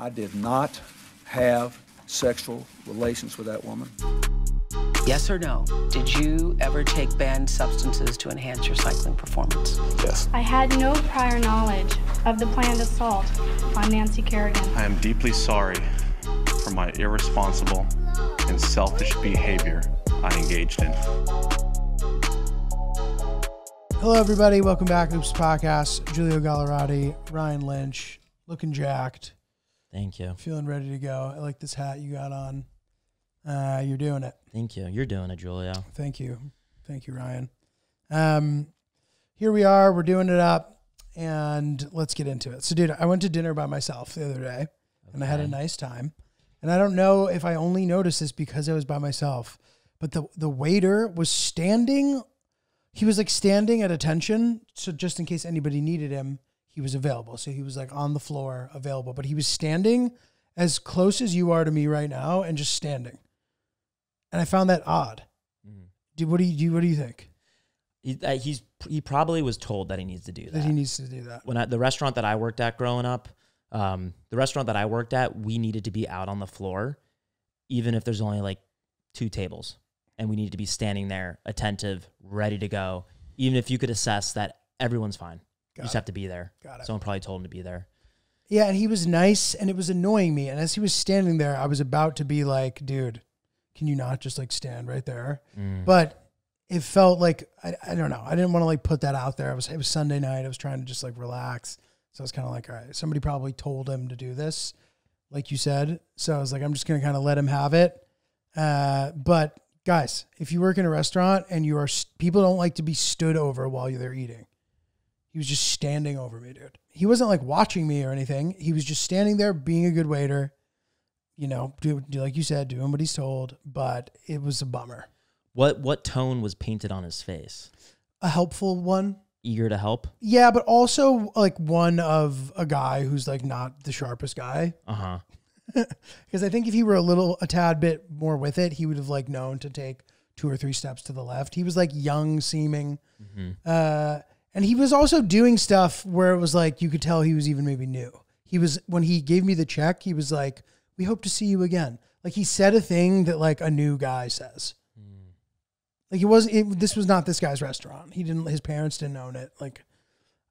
I did not have sexual relations with that woman. Yes or no? Did you ever take banned substances to enhance your cycling performance? Yes. I had no prior knowledge of the planned assault on Nancy Kerrigan. I am deeply sorry for my irresponsible and selfish behavior I engaged in. Hello, everybody. Welcome back. To the OOPS Podcast. Giulio Gallarotti, Ryan Lynch, looking jacked, Thank you. feeling ready to go. I like this hat you got on. Uh, you're doing it. Thank you. You're doing it, Giulio. Thank you. Thank you, Ryan. Um, here we are. We're doing it up, and let's get into it. So, dude, I went to dinner by myself the other day, and I had a nice time. And I don't know if I only noticed this because I was by myself, but the the waiter was standing. He was like standing at attention, so just in case anybody needed him, he was available. So he was like on the floor, available. But he was standing as close as you are to me right now, and just standing. And I found that odd. Mhm. Do what do you do? What do you think He, uh, he's he probably was told that he needs to do that. that he needs to do that? when I, the restaurant that I worked at growing up, um, the restaurant that I worked at, we needed to be out on the floor, even if there's only like two tables, and we needed to be standing there, attentive, ready to go. Even if you could assess that everyone's fine, you just have to be there. Got it. Someone probably told him to be there. Yeah, and he was nice, and it was annoying me. And as he was standing there, I was about to be like, "Dude, can you not just like stand right there?" Mm. But it felt like I, I don't know. I didn't want to like put that out there. I was it was Sunday night. I was trying to just like relax. So I was kind of like, all right, somebody probably told him to do this, like you said. So I was like, I'm just gonna kind of let him have it. Uh, but guys, if you work in a restaurant and you are people don't like to be stood over while they're eating. He was just standing over me, dude. He wasn't like watching me or anything. He was just standing there, being a good waiter. You know, do, do like you said, doing what he's told. But it was a bummer. What what tone was painted on his face? A helpful one, Eager to help. yeah, but also like one of a guy who's like not the sharpest guy. Uh huh. Because I think if he were a little, a tad bit more with it, he would have like known to take two or three steps to the left. He was like young seeming. hmm Uh, and he was also doing stuff where it was like you could tell he was even maybe new. He was when he gave me the check, he was like, "We hope to see you again." Like he said a thing that like a new guy says. Like it was it, this was not this guy's restaurant. He didn't his parents didn't own it. Like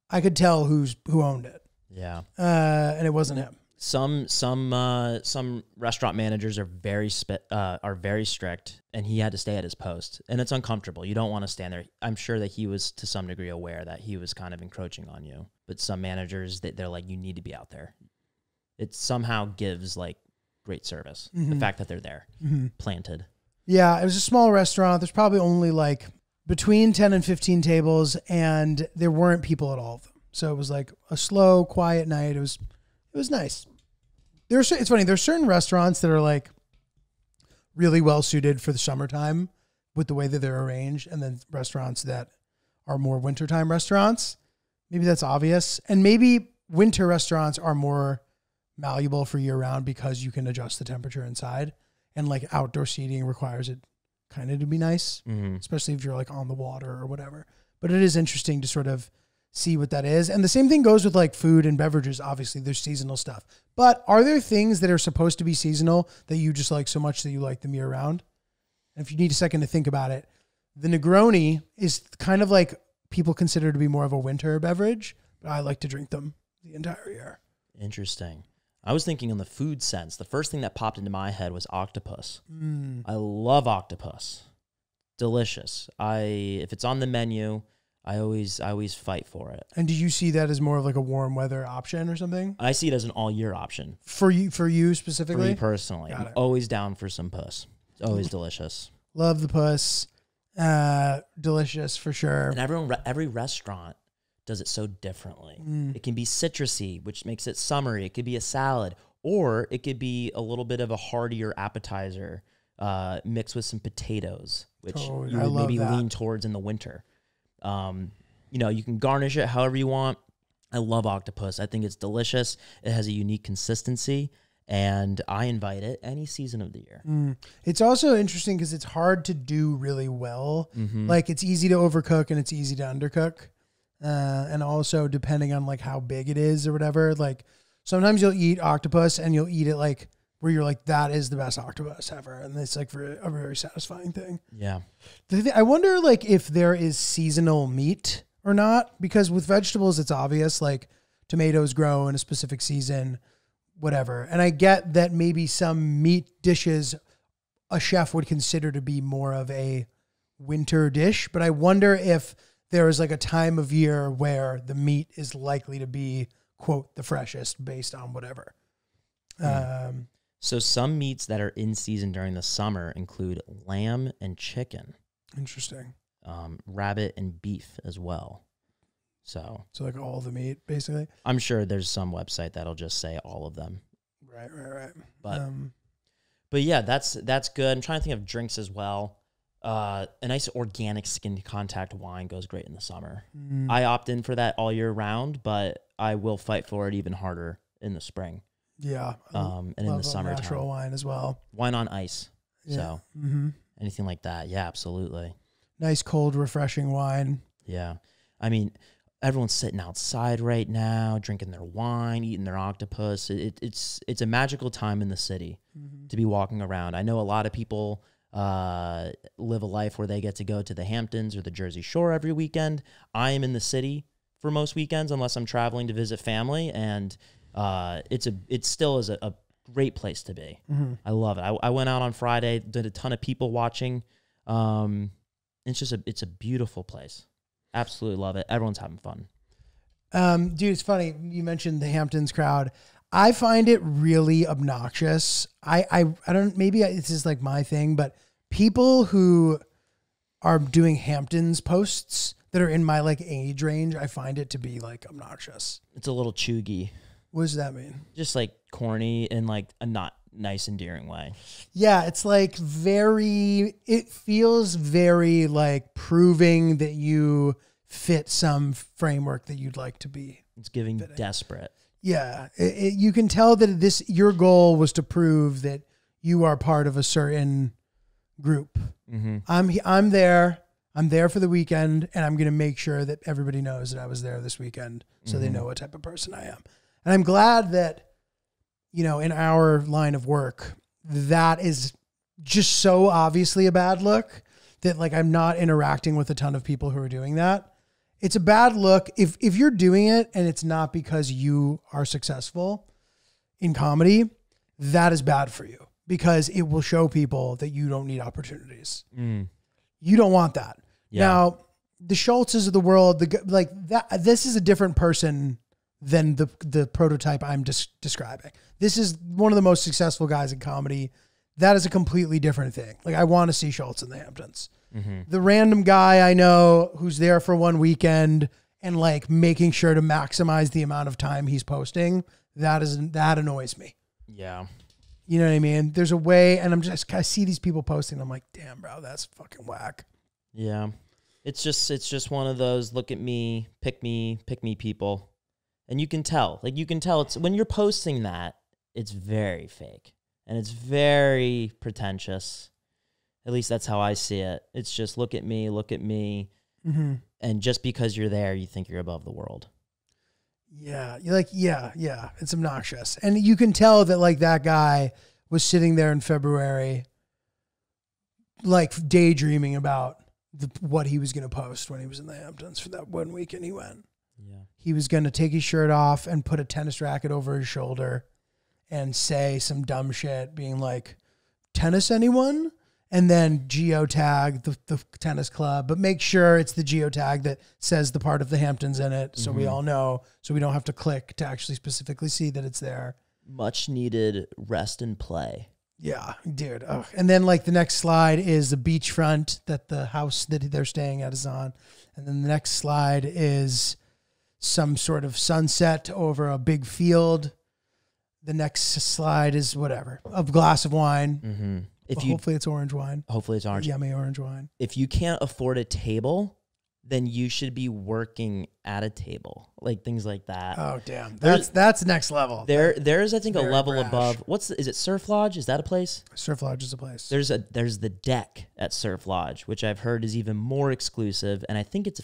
I could tell who's who owned it. Yeah. Uh, and it wasn't him. Some some uh, some restaurant managers are very spe- uh, are very strict, and he had to stay at his post, and it's uncomfortable. You don't want to stand there. I'm sure that he was to some degree aware that he was kind of encroaching on you, but some managers that they're like, you need to be out there. It somehow gives like great service. The Mhm. fact that they're there, Mm-hmm. planted. Yeah, it was a small restaurant. There's probably only like between 10 and 15 tables and there weren't people at all of them. So it was like a slow, quiet night. It was it was nice. There's it's funny, there's certain restaurants that are like really well suited for the summertime with the way that they're arranged and then restaurants that are more wintertime restaurants. Maybe that's obvious. And maybe winter restaurants are more malleable for year round because you can adjust the temperature inside and like outdoor seating requires it kind of to be nice, Mm-hmm. especially if you're like on the water or whatever. But it is interesting to sort of see what that is. And the same thing goes with like food and beverages. Obviously, there's seasonal stuff. But are there things that are supposed to be seasonal that you just like so much that you like them year round? And if you need a second to think about it, the Negroni is kind of like people consider to be more of a winter beverage, but I like to drink them the entire year. Interesting. I was thinking in the food sense. The first thing that popped into my head was octopus. Mm. I love octopus. Delicious. I if it's on the menu, I always I always fight for it. And do you see that as more of like a warm weather option or something I see it as an all year option for you? For you for specifically, me personally. I'm always down for some puss. It's always delicious. love the puss. Uh, delicious for sure. And everyone, every restaurant does it so differently. Mm. It can be citrusy, which makes it summery. It could be a salad, or it could be a little bit of a heartier appetizer uh, mixed with some potatoes, which you would maybe that. lean towards in the winter. Um, you know, you can garnish it however you want. I love octopus. I think it's delicious. It has a unique consistency, and I invite it any season of the year. Mm. It's also interesting because it's hard to do really well. Mhm. Like it's easy to overcook and it's easy to undercook. Uh, and also depending on like how big it is or whatever, like Sometimes you'll eat octopus and you'll eat it like where you're like, that is the best octopus ever, and it's like for a very satisfying thing. Yeah. I wonder like if there is seasonal meat or not because with vegetables it's obvious like tomatoes grow in a specific season, whatever. And I get that maybe some meat dishes a chef would consider to be more of a winter dish, but I wonder if there is like a time of year where the meat is likely to be quote the freshest based on whatever. Um, So some meats that are in season during the summer include lamb and chicken, interesting. um, rabbit and beef as well. So So like all the meat basically. I'm sure there's some website that'll just say all of them. Right, right, right. But um, but yeah, that's that's good. I'm trying to think of drinks as well. Uh, a nice organic skin contact wine goes great in the summer. mm, I opt in for that all year round, but I will fight for it even harder in the spring yeah. Um, and in the summertime. natural wine as well. Wine on ice. Yeah. So hmm anything like that, yeah, absolutely. Nice cold, refreshing wine. Yeah. I mean, everyone's sitting outside right now, drinking their wine, eating their octopus. It, it's it's a magical time in the city to be walking around. I know a lot of people uh, live a life where they get to go to the Hamptons or the Jersey Shore every weekend. I am in the city for most weekends unless I'm traveling to visit family, and uh, it's a it still is a, a great place to be. I love it. I, I went out on Friday, did a ton of people watching. Um, it's just a it's a beautiful place. Absolutely love it. Everyone's having fun. Um, dude, it's funny. You mentioned the Hamptons crowd. I find it really obnoxious. I, I, I don't, maybe I, this is like my thing, but people who are doing Hamptons posts that are in my like age range, I find it to be like obnoxious. It's a little chuggy, What does that mean? just like corny in like a not nice, endearing way. Yeah, it's like very, it feels very like proving that you fit some framework that you'd like to be. It's giving desperate. Yeah, it, it, you can tell that this your goal was to prove that you are part of a certain group. Mm-hmm. I'm I'm there. I'm there for the weekend, and I'm going to make sure that everybody knows that I was there this weekend, so they know what type of person I am. And I'm glad that you know in our line of work that is just so obviously a bad look that like I'm not interacting with a ton of people who are doing that. It's a bad look if if you're doing it and it's not because you are successful in comedy, that is bad for you because it will show people that you don't need opportunities. Mm. You don't want that. Yeah. Now, the Schulzes of the world, the like that this is a different person than the the prototype I'm just describing. This is one of the most successful guys in comedy. That is a completely different thing. Like I want to see Schulz in the Hamptons. Mm-hmm. The random guy I know who's there for one weekend and like making sure to maximize the amount of time he's posting, that is that annoys me. Yeah. You know what I mean? There's a way, and I'm just I see these people posting. I'm like, damn, bro, that's fucking whack. Yeah. It's just it's just one of those look at me, pick me, pick me people. And you can tell. Like you can tell it's when you're posting that, it's very fake. And it's very pretentious. At least that's how I see it. It's just look at me, look at me. Mm-hmm. And just because you're there, you think you're above the world. Yeah, you're like, yeah, yeah, it's obnoxious, and you can tell that like that guy was sitting there in February, like daydreaming about the, what he was going to post when he was in the Hamptons for that one weekend he went. Yeah. He was going to take his shirt off and put a tennis racket over his shoulder, and say some dumb shit, being like, "Tennis, anyone?" And then geotag the, the tennis club, but make sure it's the geotag that says the part of the Hamptons in it, so we mm-hmm. all know, so we don't have to click to actually specifically see that it's there. Much needed rest and play. Yeah, dude. Ugh. And then like the next slide is the beachfront that the house that they're staying at is on, and then the next slide is some sort of sunset over a big field. The next slide is whatever a glass of wine. Mm-hmm. If Well, you hopefully it's orange wine. hopefully it's orange. Yummy orange wine. If you can't afford a table, then you should be working at a table, like things like that. Oh damn, that's that's next level. There, there is I think a level brash. above. What's the, is it? Surf Lodge? Is that a place? Surf Lodge is a place. There's a there's the deck at Surf Lodge, which I've heard is even more exclusive, and I think it's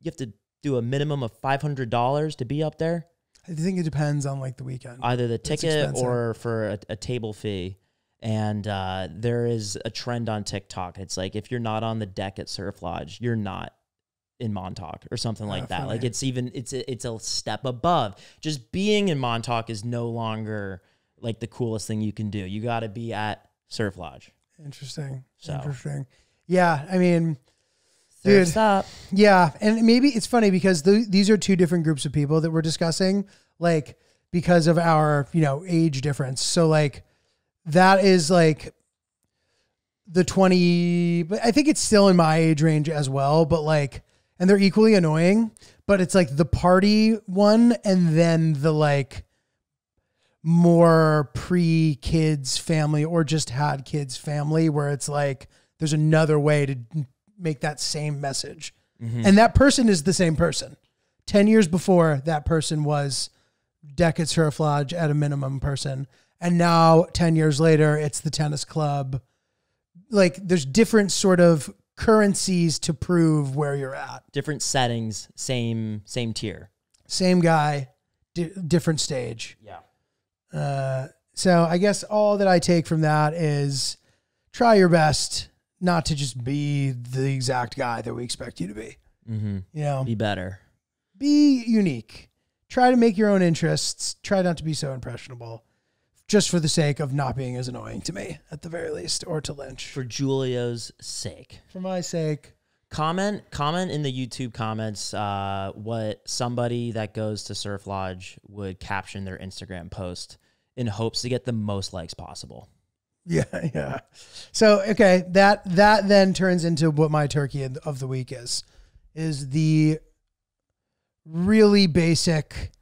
you have to do a minimum of five hundred dollars to be up there. I think it depends on like the weekend. either the ticket or for a, a table fee. And uh, there is a trend on TikTok. It's like if you're not on the deck at Surf Lodge, you're not in Montauk or something like Oh, that. Like it's even it's a, it's a step above. Just being in Montauk is no longer like the coolest thing you can do. You got to be at Surf Lodge. Interesting. So. Interesting. Yeah, I mean, Dude. Up. Yeah, and maybe it's funny because th- these are two different groups of people that we're discussing, like because of our you know age difference. So like that is like the twenty, but I think it's still in my age range as well. But like, and they're equally annoying. But it's like the party one, and then the like more pre kids family or just had kids family, where it's like there's another way to make that same message. And that person is the same person. 10 years before, that person was Deck at Surf Lodge at a minimum person. And now, 10 years later, it's the tennis club. Like, there's different sort of currencies to prove where you're at. Different settings, same same tier. Same guy, di- different stage. Yeah. Uh, so I guess all that I take from that is try your best not to just be the exact guy that we expect you to be. Mm-hmm. You know, Be better. be unique. Try to make your own interests. Try not to be so impressionable, just for the sake of not being as annoying to me, at the very least, or to Lynch. For Giulio's sake. For my sake, comment comment in the youtube comments uh, what somebody that goes to surf lodge would caption their instagram post in hopes to get the most likes possible yeah, yeah. So okay, that that then turns into what my turkey of the week is, is the really basic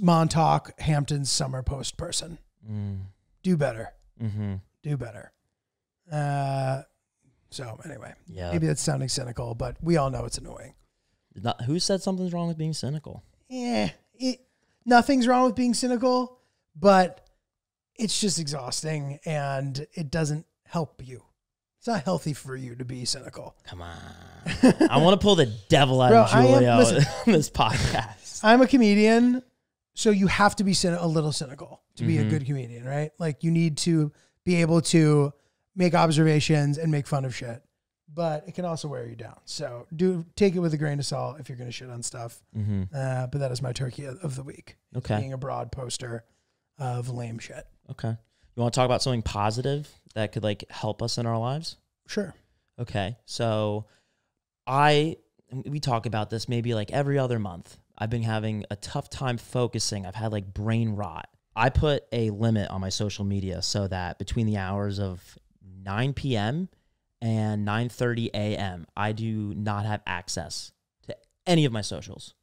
Montauk Hamptons summer post person. mm. Do better. mm-hmm. Do better. Uh, so anyway, yeah maybe that's sounding cynical, but we all know it's annoying. Not, who said something's wrong with being cynical Yeah, it, nothing's wrong with being cynical, but it's just exhausting and it doesn't help you. It's not healthy for you to be cynical. come on i want to pull the devil out Bro, of I am- listen. in this podcast I'm a comedian, so you have to be a little cynical to be a Mhm. good comedian, right? Like you need to be able to make observations and make fun of shit, but it can also wear you down. So do take it with a grain of salt if you're going to shit on stuff. mm-hmm. Uh, but that is my turkey of of the week. okay Being a broad poster of lame shit. okay you want to talk about something positive that could like help us in our lives Sure. Okay. So I we talk about this maybe like every other month. I've been having a tough time focusing. I've had like brain rot. I put a limit on my social media so that between the hours of 9 p.m. and 9:30 a.m. I do not have access to any of my socials.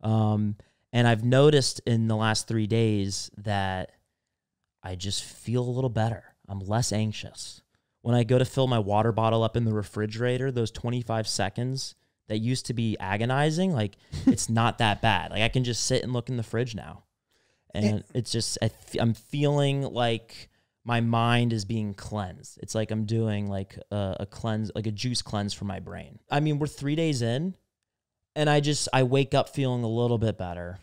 Um, and I've noticed in the last 3 days that I just feel a little better. I'm less anxious when I go to fill my water bottle up in the refrigerator, those 25 seconds that used to be agonizing, like it's not that bad. Like I can just sit and look in the fridge now. And it's just, I f- I'm feeling like my mind is being cleansed. It's like I'm doing like a, a cleanse, like a juice cleanse for my brain. I mean, we're three days in and I just, I wake up feeling a little bit better.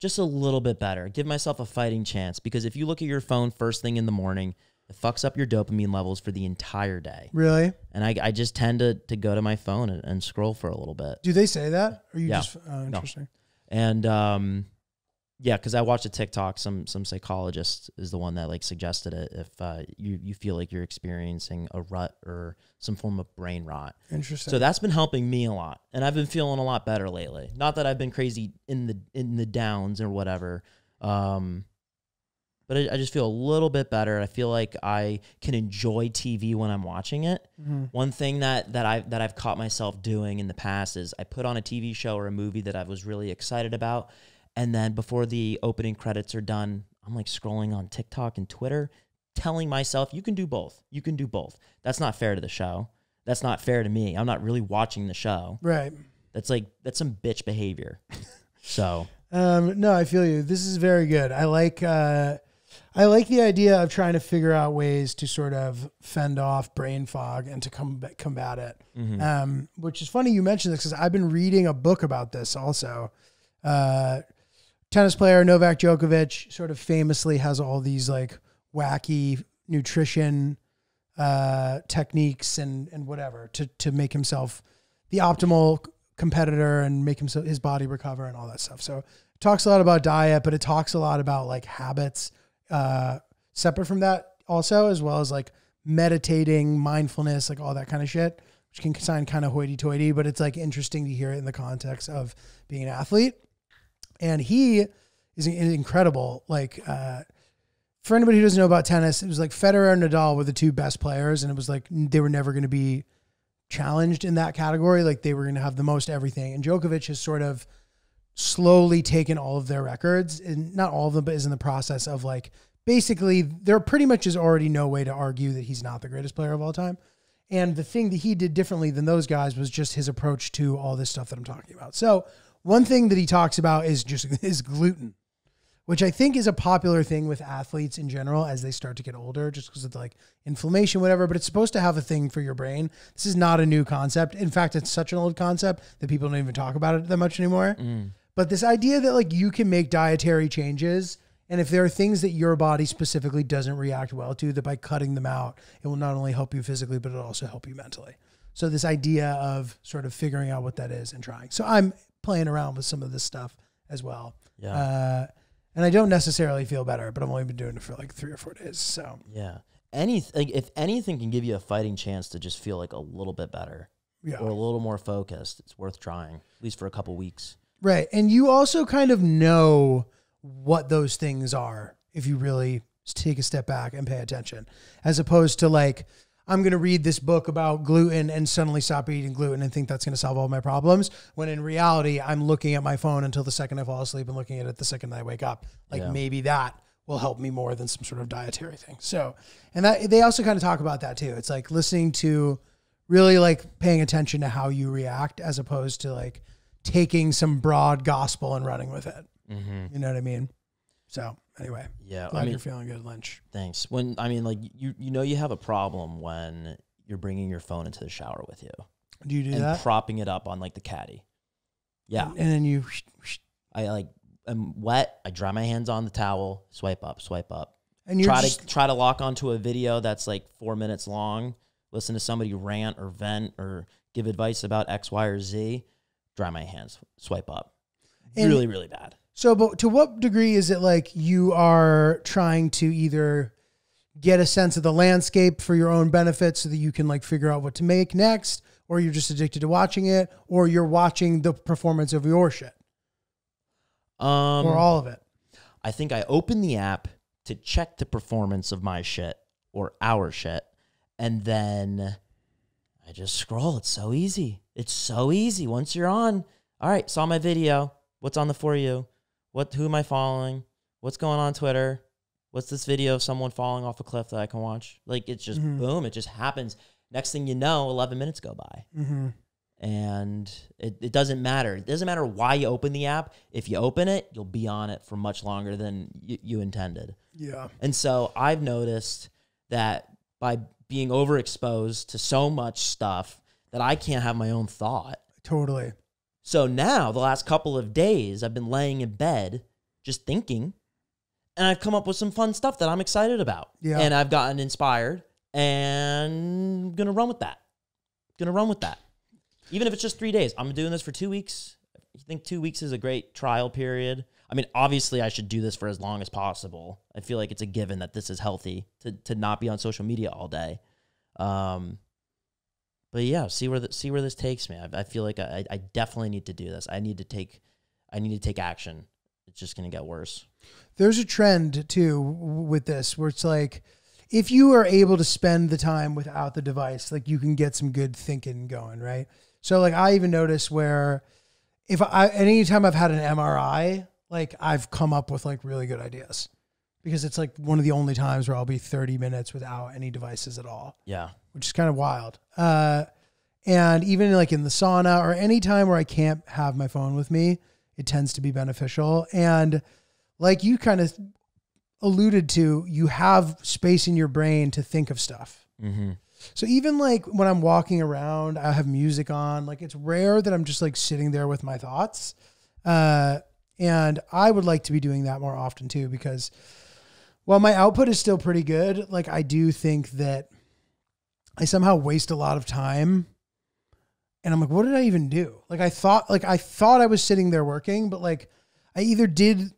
Just a little bit better. Give myself a fighting chance because if you look at your phone first thing in the morning, it fucks up your dopamine levels for the entire day. Really? And I, I just tend to, to go to my phone and, and scroll for a little bit. Do they say that? Or you Yeah. just oh, interesting. And um, yeah, because I watched a TikTok. Some some psychologist is the one that like suggested it. If uh, you you feel like you're experiencing a rut or some form of brain rot, Interesting. so that's been helping me a lot, and I've been feeling a lot better lately. Not that I've been crazy in the in the downs or whatever, um, but I, I just feel a little bit better. I feel like I can enjoy TV when I'm watching it. Mhm. One thing that that I that I've caught myself doing in the past is I put on a TV show or a movie that I was really excited about, and then before the opening credits are done, I'm like scrolling on TikTok and Twitter, telling myself, "You can do both. You can do both." That's not fair to the show. That's not fair to me. I'm not really watching the show. Right. That's like that's some bitch behavior. So Um, no, I feel you. This is very good. I like uh, I like the idea of trying to figure out ways to sort of fend off brain fog and to com- combat it. mhm. Um, which is funny you mentioned this because I've been reading a book about this also, uh, tennis player Novak Djokovic sort of famously has all these like wacky nutrition uh, techniques and and whatever to to make himself the optimal competitor and make himself his body recover and all that stuff. So it talks a lot about diet, but it talks a lot about like habits uh, separate from that also, as well as like meditating, mindfulness, like all that kind of shit, which can sound kind of hoity-toity, but it's like interesting to hear it in the context of being an athlete. And he is incredible. Like uh, for anybody who doesn't know about tennis, it was like Federer and Nadal were the two best players, and it was like they were never going to be challenged in that category. Like they were going to have the most everything. And Djokovic has sort of slowly taken all of their records, and not all of them, but is in the process of like basically there pretty much is already no way to argue that he's not the greatest player of all time. And the thing that he did differently than those guys was just his approach to all this stuff that I'm talking about. So one thing that he talks about is just is gluten which I think is a popular thing with athletes in general as they start to get older, just because of like inflammation, whatever. But it's supposed to have a thing for your brain. This is not a new concept. In fact, it's such an old concept that people don't even talk about it that much anymore. Mm. But this idea that like you can make dietary changes. And if there are things that your body specifically doesn't react well to, that by cutting them out, it will not only help you physically, but it'll also help you mentally. So this idea of sort of figuring out what that is and trying. So I'm playing around with some of this stuff as well. Yeah. Uh, and I don't necessarily feel better, but I've only been doing it for like three or four days. So Yeah. Any like if anything can give you a fighting chance to just feel like a little bit better yeah, or a little more focused, it's worth trying at least for a couple weeks. right. And you also kind of know what those things are if you really take a step back and pay attention, as opposed to like I'm going to read this book about gluten and suddenly stop eating gluten and think that's going to solve all my problems. When in reality, I'm looking at my phone until the second I fall asleep and looking at it the second I wake up. Like Yeah. maybe that will help me more than some sort of dietary thing. So, and that they also kind of talk about that too. It's like listening to really like paying attention to how you react as opposed to like taking some broad gospel and running with it. Mm-hmm. You know what I mean? So, anyway, Yeah. glad I mean, you're feeling good, Lynch. thanks. When I mean, like you, you know, you have a problem when you're bringing your phone into the shower with you Do you do and that? propping it up on like the caddy. Yeah. And then you, I like I'm wet. I dry my hands on the towel, swipe up, swipe up. and you're try to try to lock onto a video that's like four minutes long. Listen to somebody rant or vent or give advice about X, Y, or Z. Dry my hands, swipe up. And- really, really bad. So, but to what degree is it like you are trying to either get a sense of the landscape for your own benefit so that you can like figure out what to make next, or you're just addicted to watching it, or you're watching the performance of your shit, Um, or all of it? I think I open the app to check the performance of my shit or our shit, and then I just scroll. It's so easy. It's so easy. Once you're on, all right, saw my video. What's on the for you? What? Who am I following? What's going on Twitter? What's this video of someone falling off a cliff that I can watch? Like it's just Mhm. boom. It just happens. Next thing you know, 11 minutes go by Mm-hmm. and it, it doesn't matter. It doesn't matter why you open the app. If you open it, you'll be on it for much longer than you, you intended. Yeah. And so I've noticed that by being overexposed to so much stuff that I can't have my own thought. Totally. So now, the last couple of days, I've been laying in bed just thinking, and I've come up with some fun stuff that I'm excited about. Yeah. And I've gotten inspired and gonna run with that. Gonna run with that. Even if it's just three days. I'm doing this for two weeks. I think two weeks is a great trial period. I mean, obviously, I should do this for as long as possible. I feel like it's a given that this is healthy to, to not be on social media all day. Um, but yeah, see where the, see where this takes me. I, I feel like I, I definitely need to do this. I need to take I need to take action. It's just gonna get worse. There's a trend too with this where it's like if you are able to spend the time without the device, like you can get some good thinking going, right? So like I even notice where if I anytime I've had an MRI, like I've come up with like really good ideas. Because it's like one of the only times where I'll be 30 minutes without any devices at all Yeah. Which is kind of wild. Uh, and even like in the sauna or any time where I can't have my phone with me, it tends to be beneficial. And like you kind of alluded to, you have space in your brain to think of stuff. Mm-hmm. So even like when I'm walking around, I have music on. Like it's rare that I'm just like sitting there with my thoughts. Uh, And I would like to be doing that more often too because while my output is still pretty good, like I do think that I somehow waste a lot of time. And I'm like, what did I even do? Like I thought like I thought I was sitting there working, but like I either did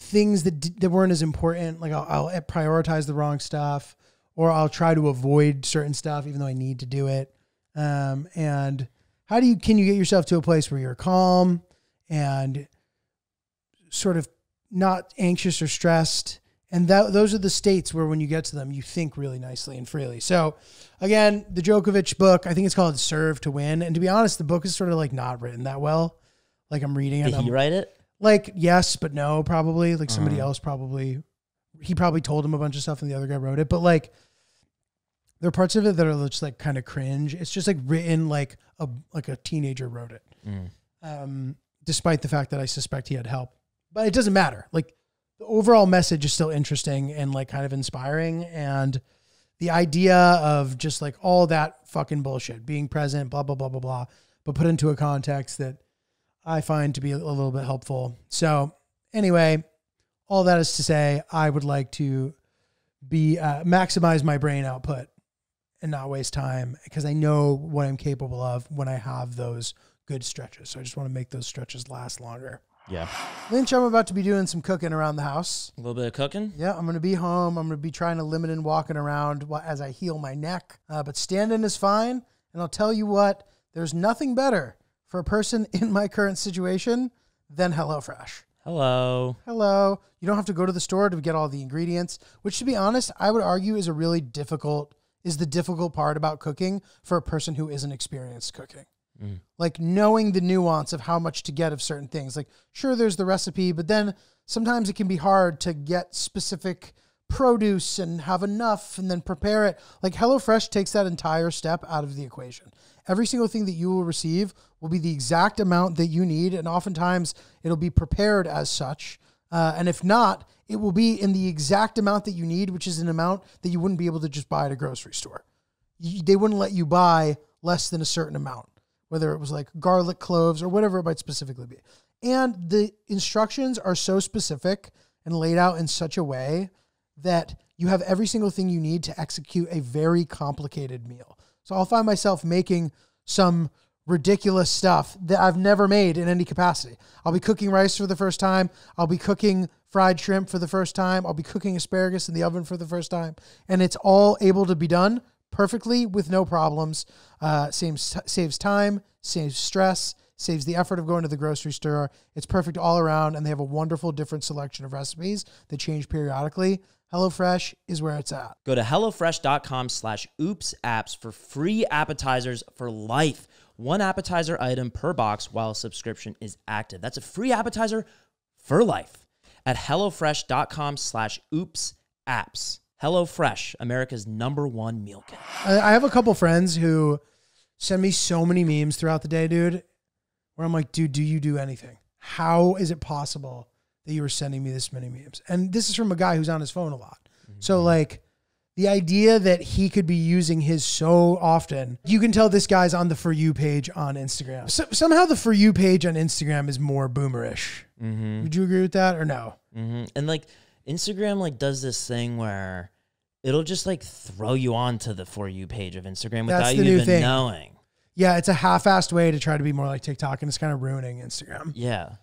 things that that weren't as important, like I'll, I'll prioritize the wrong stuff or I'll try to avoid certain stuff even though I need to do it. Um, and how do you can you get yourself to a place where you're calm and sort of not anxious or stressed? And that, those are the states where when you get to them, you think really nicely and freely. So, again, the Djokovic book, I think it's called Serve to Win. And to be honest, the book is sort of like not written that well. Like I'm reading it. Did I'm- he write it? like yes, but no, probably. Like somebody Uh-huh. else probably he probably told him a bunch of stuff and the other guy wrote it. But like there are parts of it that are just like kind of cringe. It's just like written like a like a teenager wrote it. Mm. Um, despite the fact that I suspect he had help. But it doesn't matter. Like the overall message is still interesting and like kind of inspiring and the idea of just like all that fucking bullshit, being present, blah blah blah blah blah, but put into a context that I find to be a little bit helpful. So, anyway, all that is to say, I would like to be uh, maximize my brain output and not waste time because I know what I'm capable of when I have those good stretches. So I just want to make those stretches last longer. Yeah. Lynch, I'm about to be doing some cooking around the house. A little bit of cooking. Yeah, I'm going to be home. I'm going to be trying to limit in walking around as I heal my neck. Uh, but standing is fine. And I'll tell you what, there's nothing better for a person in my current situation than HelloFresh. Hello. Hello. You don't have to go to the store to get all the ingredients, which to be honest, I would argue is a really difficult is the difficult part about cooking for a person who isn't experienced cooking. Like knowing the nuance of how much to get of certain things. Like sure there's the recipe, but then sometimes it can be hard to get specific produce and have enough and then prepare it. Like HelloFresh takes that entire step out of the equation. Every single thing that you will receive will be the exact amount that you need, and oftentimes it'll be prepared as such. Uh, and if not, it will be in the exact amount that you need, which is an amount that you wouldn't be able to just buy at a grocery store. You, they wouldn't let you buy less than a certain amount, whether it was like garlic cloves or whatever it might specifically be. And the instructions are so specific and laid out in such a way that you have every single thing you need to execute a very complicated meal. So I'll find myself making some ridiculous stuff that I've never made in any capacity. I'll be cooking rice for the first time. I'll be cooking fried shrimp for the first time. I'll be cooking asparagus in the oven for the first time. And it's all able to be done perfectly with no problems. Uh, saves, saves time, saves stress, saves the effort of going to the grocery store. It's perfect all around, and they have a wonderful different selection of recipes that change periodically. HelloFresh is where it's at. Go to HelloFresh.com slash oops apps for free appetizers for life. One appetizer item per box while subscription is active. That's a free appetizer for life at HelloFresh.com slash oops apps. HelloFresh, America's number one meal kit. I, have a couple friends who send me so many memes throughout the day, dude, where I'm like, dude, do you do anything? How is it possible that you were sending me this many memes? And this is from a guy who's on his phone a lot. So, like, the idea that he could be using his so often, you can tell this guy's on the For You page on Instagram. So, somehow the For You page on Instagram is more boomerish. Mm-hmm. Would you agree with that or no? hmm And like Instagram like does this thing where it'll just like throw you onto the for you page of Instagram without That's you the new even thing. knowing. Yeah, it's a half assed way to try to be more like TikTok, and it's kind of ruining Instagram. Yeah.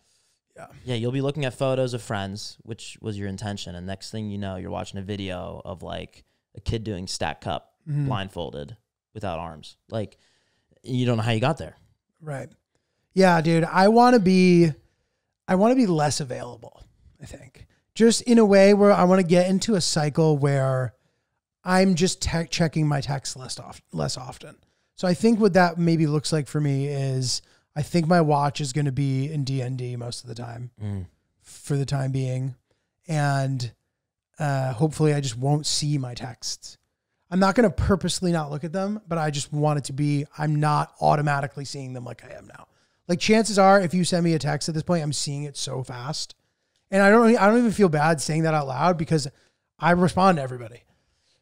Yeah. Yeah, you'll be looking at photos of friends, which was your intention, and next thing you know, you're watching a video of like a kid doing stack cup Mhm. blindfolded without arms. Like you don't know how you got there. Right. Yeah, dude. I want to be, I want to be less available. I think just in a way where I want to get into a cycle where I'm just tech checking my text less off less often. So I think what that maybe looks like for me is I think my watch is going to be in DND most of the time Mm. for the time being, and uh, hopefully I just won't see my texts. I'm not going to purposely not look at them, but I just want it to be I'm not automatically seeing them like I am now. Like chances are, if you send me a text at this point, I'm seeing it so fast, and I don't I don't even feel bad saying that out loud because I respond to everybody.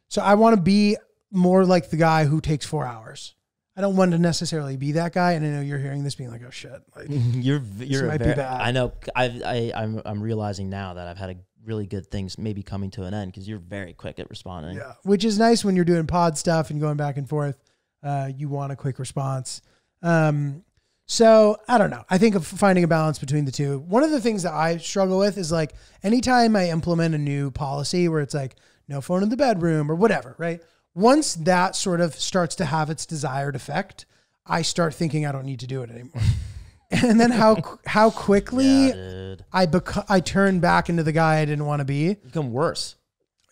So I want to be more like the guy who takes four hours. I don't want to necessarily be that guy. And I know you're hearing this being like, oh shit. Like, you're you're might be bad. I know. I I I'm I'm realizing now that I've had a really good things maybe coming to an end because you're very quick at responding. yeah. Which is nice when you're doing pod stuff and going back and forth. Uh, you want a quick response. Um, so I don't know. I think of finding a balance between the two. One of the things that I struggle with is like anytime I implement a new policy where it's like no phone in the bedroom or whatever, right? Once that sort of starts to have its desired effect, I start thinking I don't need to do it anymore. and then how how quickly Yeah. I bec- I turn back into the guy I didn't want to be. You become worse.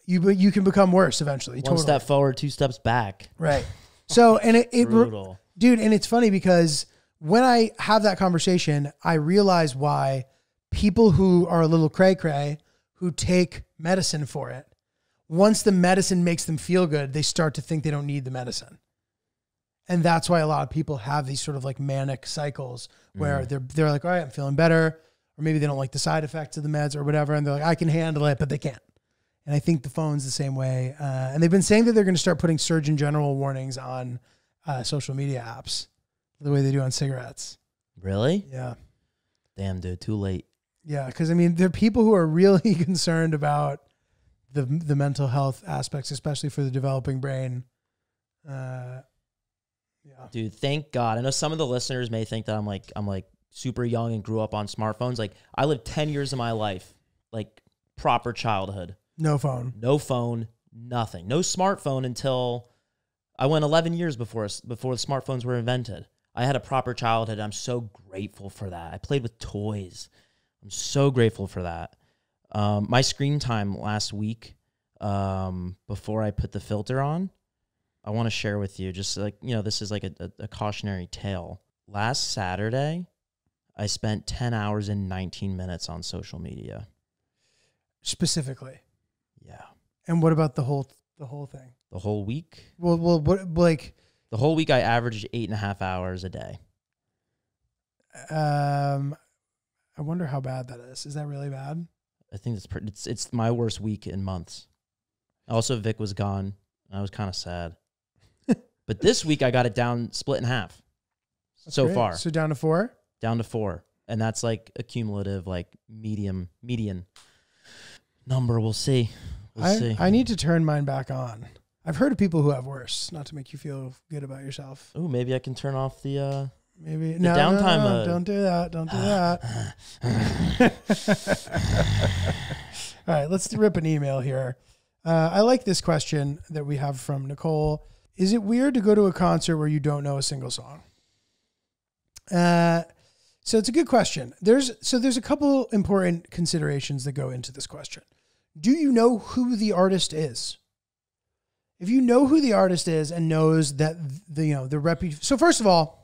You you can become worse eventually. One totally. step forward, two steps back. Right. So and it, it Brutal. dude, and it's funny because when I have that conversation, I realize why people who are a little cray cray who take medicine for it, once the medicine makes them feel good, they start to think they don't need the medicine. And that's why a lot of people have these sort of like manic cycles where they're they're like, all right, I'm feeling better, or maybe they don't like the side effects of the meds or whatever, and they're like, I can handle it, but they can't. And I think the phone's the same way. Uh, and they've been saying that they're going to start putting Surgeon General warnings on uh, social media apps, the way they do on cigarettes. Really? Yeah, Damn, dude. Too late. yeah. Because I mean, there are people who are really concerned about the the mental health aspects, especially for the developing brain. Uh, yeah, Dude, thank God. I know some of the listeners may think that I'm like I'm like super young and grew up on smartphones. Like I lived 10 years of my life like proper childhood. no phone. No phone, nothing. No smartphone until I went 11 years before before the smartphones were invented. I had a proper childhood. I'm so grateful for that. I played with toys. I'm so grateful for that. Um, my screen time last week, um, before I put the filter on, I want to share with you. Just like you know, this is like a, a, a cautionary tale. Last Saturday, I spent 10 hours and 19 minutes on social media. specifically. Yeah, And what about the whole the whole thing? the whole week. Well, well, what like The whole week, I averaged eight and a half hours a day. um, I wonder how bad that is. Is that really bad? I think it's pretty, it's it's my worst week in months. Also, Vic was gone. and I was kind of sad. but this week, I got it down, split in half. That's so great. far, so down to four. down to four, and that's like a cumulative, like medium median number. We'll see. We'll I, see. I need to turn mine back on. I've heard of people who have worse. Not to make you feel good about yourself. Oh, maybe I can turn off the. uh Maybe no, no, downtime no, mode. don't do that. Don't do that. All right, let's rip an email here. Uh, I like this question that we have from Nicole. Is it weird to go to a concert where you don't know a single song? Uh, so it's a good question. There's so there's a couple important considerations that go into this question. Do you know who the artist is? If you know who the artist is and knows that the you know the repu so first of all,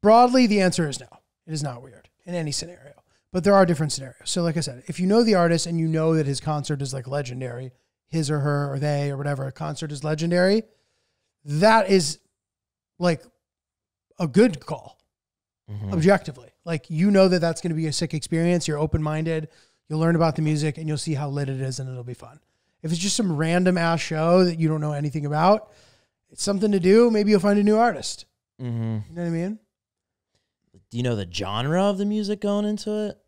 broadly the answer is no. It is not weird in any scenario. But there are different scenarios. So like I said, if you know the artist and you know that his concert is like legendary, his or her or they or whatever, a concert is legendary, that is like a good call mhm. objectively. Like you know that that's going to be a sick experience. You're open minded. You'll learn about the music and you'll see how lit it is, and it'll be fun. If it's just some random ass show that you don't know anything about, it's something to do. Maybe you'll find a new artist. Mm-hmm. You know what I mean? Do you know the genre of the music going into it?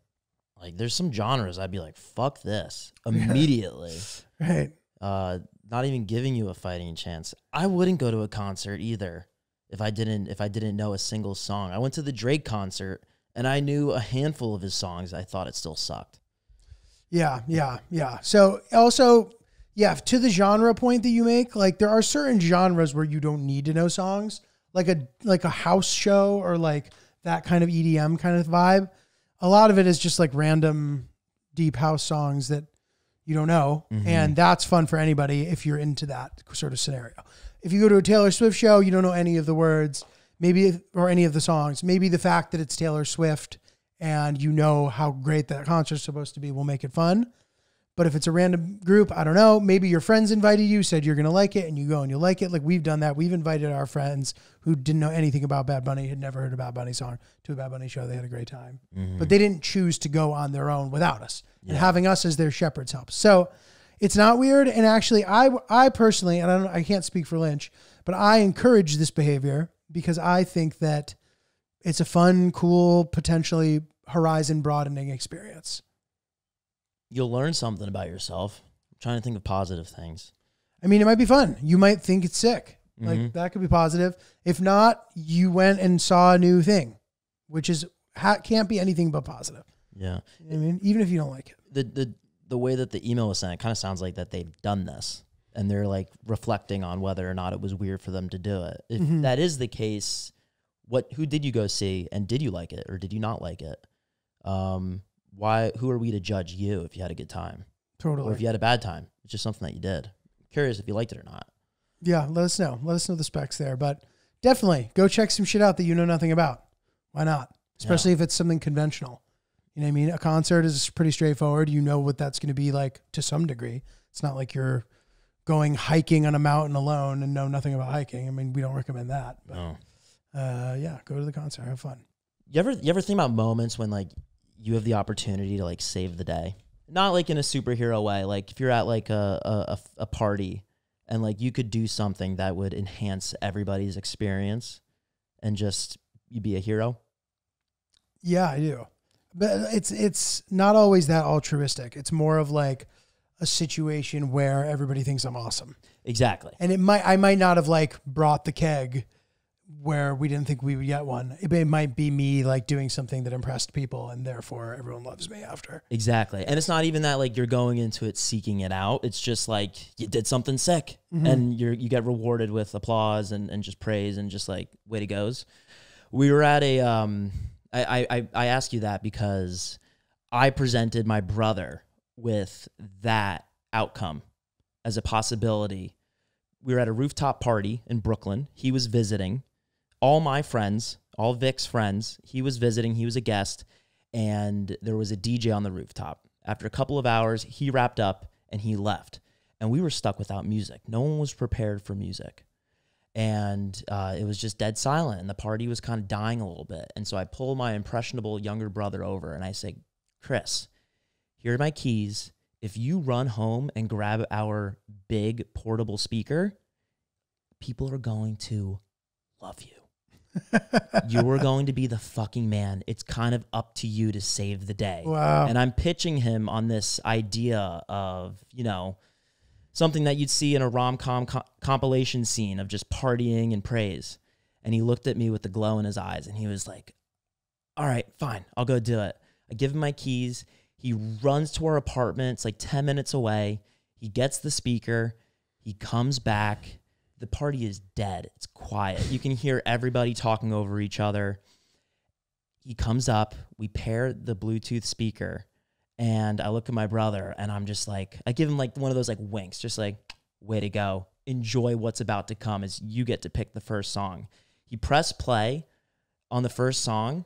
Like, there's some genres I'd be like, "Fuck this!" immediately. Right. uh, not even giving you a fighting chance. I wouldn't go to a concert either if I didn't if I didn't know a single song. I went to the Drake concert and I knew a handful of his songs. I thought it still sucked. Yeah, yeah, yeah. So also, yeah, to the genre point that you make, like there are certain genres where you don't need to know songs, like a like a house show or like that kind of EDM kind of vibe. A lot of it is just like random deep house songs that you don't know, mm-hmm. and that's fun for anybody if you're into that sort of scenario. If you go to a Taylor Swift show, you don't know any of the words, maybe or any of the songs. Maybe the fact that it's Taylor Swift and you know how great that concert's supposed to be will make it fun. But if it's a random group, I don't know, maybe your friends invited you, said you're going to like it, and you go and you like it. Like we've done that. We've invited our friends who didn't know anything about Bad Bunny, had never heard a Bad Bunny song to a Bad Bunny show. They had a great time. Mm-hmm. But they didn't choose to go on their own without us. And having us as their shepherds helps. So it's not weird. And actually, I, I personally, and I, don't, I can't speak for Lynch, but I encourage this behavior because I think that it's a fun, cool, potentially horizon broadening experience. You'll learn something about yourself. I'm trying to think of positive things. I mean, it might be fun. You might think it's sick. Like Mhm. that could be positive. If not, you went and saw a new thing, which is ha- can't be anything but positive. Yeah. You know I mean, even if you don't like it. the the the way that the email was sent, it kind of sounds like that they've done this and they're like reflecting on whether or not it was weird for them to do it. If Mhm. that is the case, what who did you go see and did you like it or did you not like it? Um, why? Who are we to judge you if you had a good time or Totally. if you had a bad time? It's just something that you did. Curious if you liked it or not. Yeah, let us know. Let us know the specs there. But definitely go check some shit out that you know nothing about. Why not? Especially if it's something conventional. You know what I mean? A concert is pretty straightforward. You know what that's going to be like to some degree. It's not like you're going hiking on a mountain alone and know nothing about hiking. I mean, we don't recommend that. But Oh. uh, yeah, go to the concert, have fun. You ever you ever think about moments when like you have the opportunity to like save the day? Not like in a superhero way. Like if you're at like a a, a, party and like you could do something that would enhance everybody's experience and just you be a hero. Yeah, I do. But it's it's not always that altruistic. It's more of like a situation where everybody thinks I'm awesome. Exactly. and it might I might not have like brought the keg where we didn't think we would get one. It, it might be me like doing something that impressed people, and therefore everyone loves me after. Exactly. And it's not even that like you're going into it seeking it out. It's just like you did something sick and you're you get rewarded with applause and, and just praise and just like way to goes. We were at a um I, I, I ask you that because I presented my brother with that outcome as a possibility. We were at a rooftop party in Brooklyn. He was visiting. All my friends, all Vic's friends, he was visiting, he was a guest and there was a DJ on the rooftop. After a couple of hours, he wrapped up and he left. And we were stuck without music. No one was prepared for music. And uh, it was just dead silent. And the party was kind of dying a little bit. And so I pull my impressionable younger brother over and I say, Chris, here are my keys. If you run home and grab our big portable speaker, people are going to love you you're going to be the fucking man. It's kind of up to you to save the day. Wow. And I'm pitching him on this idea of, you know, something that you'd see in a rom com co- compilation scene of just partying and praise. And he looked at me with the glow in his eyes and he was like, All right, fine, I'll go do it. I give him my keys. He runs to our apartment. It's like 10 minutes away. He gets the speaker. He comes back. The party is dead. It's quiet. You can hear everybody talking over each other. He comes up. We pair the Bluetooth speaker. And I look at my brother and I'm just like, I give him like one of those like winks, just like, way to go. Enjoy what's about to come as you get to pick the first song. He pressed play on the first song.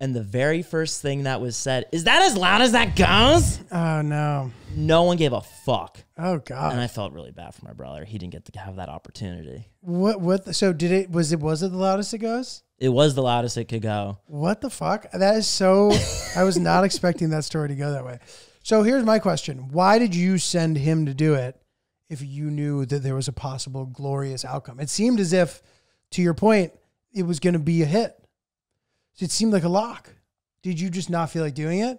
And the very first thing that was said, is that as loud as that goes? Oh no. No one gave a fuck. Oh god. And. I felt really bad for my brother. He didn't get to have that opportunity. What what? the- so did it? Was it? Was it the loudest it goes? It was the loudest it could go. What the fuck? That is so. I was not expecting that story to go that way. So here's my question: Why did you send him to do it if you knew that there was a possible glorious outcome? It seemed as if, to your point, it was going to be a hit. It seemed like a lock. Did you just not feel like doing it?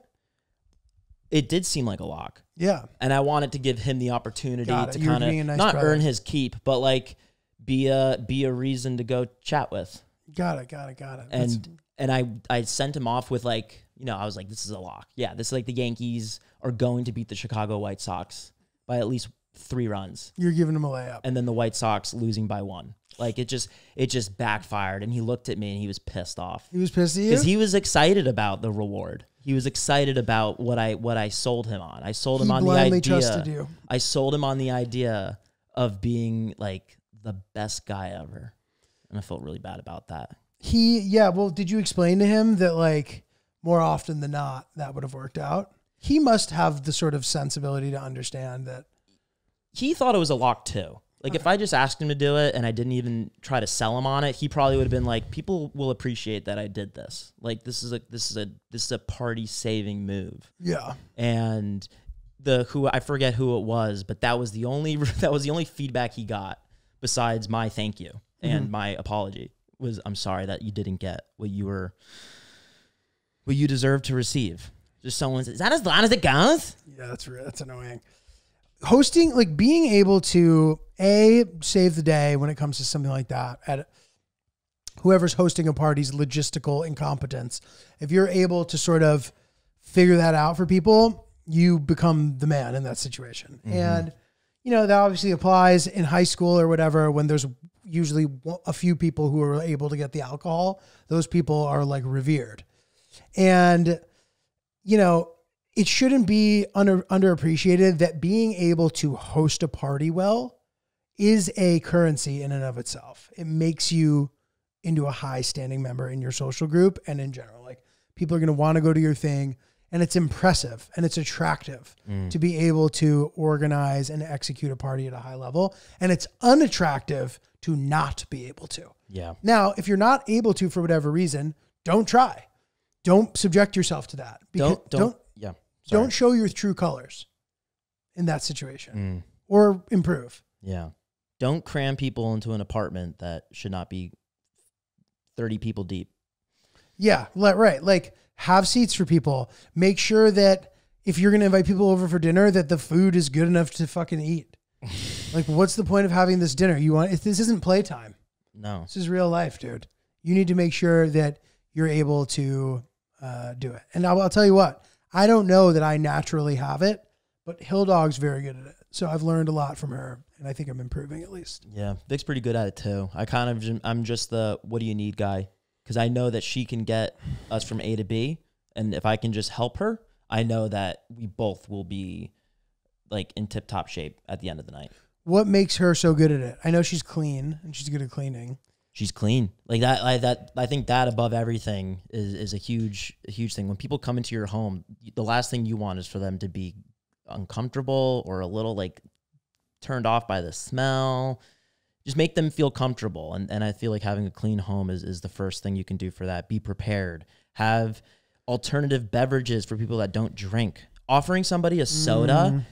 It did seem like a lock. Yeah. And I wanted to give him the opportunity to kind of nice not brother. earn his keep, but like be a be a reason to go chat with. Got it. Got it. Got it. That's- And and I I sent him off with like, you know, I was like this is a lock. Yeah, this is like the Yankees are going to beat the Chicago White Sox by at least 3 runs. you're giving them a layup. and then the White Sox losing by one. Like it just it just backfired and he looked at me and he was pissed off He was pissed at you. because he was excited about the reward. He was excited about what I what I sold him on. I sold him He on the idea. trusted you. I sold him on the idea of being like the best guy ever, and I felt really bad about that. He, yeah. Well, did you explain to him that like more often than not that would have worked out? He must have the sort of sensibility to understand that. He thought it was a lock too. Like if I just asked him to do it and I didn't even try to sell him on it, he probably would have been like, "People will appreciate that I did this. Like this is a this is a this is a party saving move." Yeah. and the who I forget who it was, but that was the only that was the only feedback he got besides my thank you mm-hmm. and my apology was I'm sorry that you didn't get what you were what you deserve to receive. Just someone says, Is that as long as it goes? Yeah, that's that's annoying. Hosting, like being able to a save the day when it comes to something like that at whoever's hosting a party's logistical incompetence. If you're able to sort of figure that out for people, you become the man in that situation. Mm-hmm. And you know that obviously applies in high school or whatever when there's usually a few people who are able to get the alcohol. Those people are like revered, and you know, it shouldn't be under underappreciated that being able to host a party well is a currency in and of itself. It makes you into a high standing member in your social group and in general. Like people are going to want to go to your thing and it's impressive and it's attractive mm. to be able to organize and execute a party at a high level and it's unattractive to not be able to. Yeah. Now, if you're not able to for whatever reason, don't try. Don't subject yourself to that. Because- Don't don't, yeah. Sorry. don't show your true colors in that situation Mm, or improve. yeah. Don't cram people into an apartment that should not be 30 people deep. Yeah, let right. Like have seats for people. Make sure that if you're going to invite people over for dinner that the food is good enough to fucking eat. like what's the point of having this dinner? You want if this isn't playtime. No. This is real life, dude. You need to make sure that you're able to uh, do it. And I'll, I'll tell you what, I don't know that I naturally have it, but Hill Dog's very good at it. So I've learned a lot from her, and I think I'm improving at least. Yeah, Vic's pretty good at it too. I kind of I'm just the what do you need guy because I know that she can get us from A to B, and if I can just help her, I know that we both will be like in tip top shape at the end of the night. What makes her so good at it? I know she's clean and she's good at cleaning. She's clean like that. I that I think that above everything is is a huge huge thing. When people come into your home, the last thing you want is for them to be uncomfortable or a little like turned off by the smell. Just make them feel comfortable. And and I feel like having a clean home is, is the first thing you can do for that. Be prepared. Have alternative beverages for people that don't drink. Offering somebody a soda. Mm.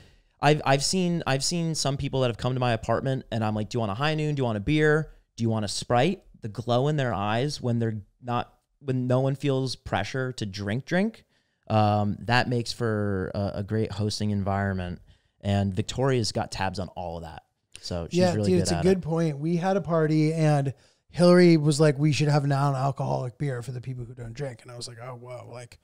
I've I've seen I've seen some people that have come to my apartment and I'm like, Do you want a high noon? Do you want a beer? Do you want a sprite? The glow in their eyes when they're not when no one feels pressure to drink drink. Um, that makes for a, a great hosting environment. And Victoria's got tabs on all of that. So she's yeah, really dude, good it's a good it. point. We had a party and Hillary was like, "We should have non-alcoholic beer for the people who don't drink," and I was like, "Oh, whoa!" Like,